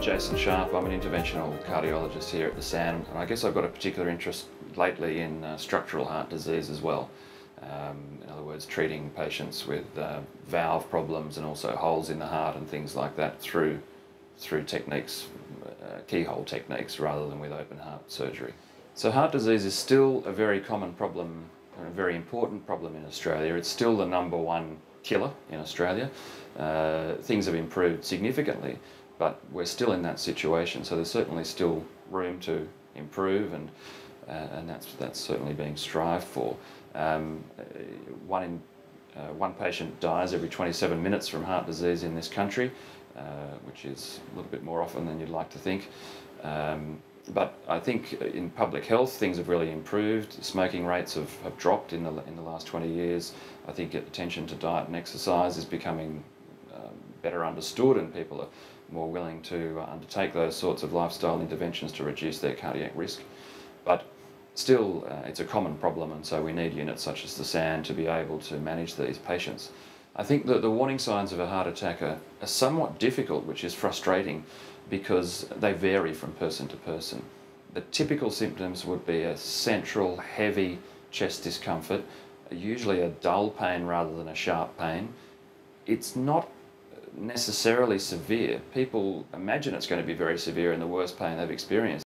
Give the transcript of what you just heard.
Jason Sharp. I'm an interventional cardiologist here at the SAN, and I guess I've got a particular interest lately in uh, structural heart disease as well. Um, in other words, treating patients with uh, valve problems and also holes in the heart and things like that through through techniques, uh, keyhole techniques, rather than with open heart surgery. So heart disease is still a very common problem, a very important problem in Australia. It's still the number one killer in Australia. Uh, things have improved significantly, but we're still in that situation. So there's certainly still room to improve, and uh, and that's that's certainly being strived for. Um, uh, one in uh, one patient dies every 27 minutes from heart disease in this country, uh, which is a little bit more often than you'd like to think. Um, but I think in public health things have really improved. Smoking rates have, have dropped in the, in the last 20 years. I think attention to diet and exercise is becoming um, better understood and people are more willing to undertake those sorts of lifestyle interventions to reduce their cardiac risk. But still, uh, it's a common problem, and so we need units such as the SAN to be able to manage these patients. I think that the warning signs of a heart attack are, are somewhat difficult, which is frustrating because they vary from person to person. The typical symptoms would be a central, heavy chest discomfort, usually a dull pain rather than a sharp pain. It's not necessarily severe. People imagine it's going to be very severe and the worst pain they've experienced.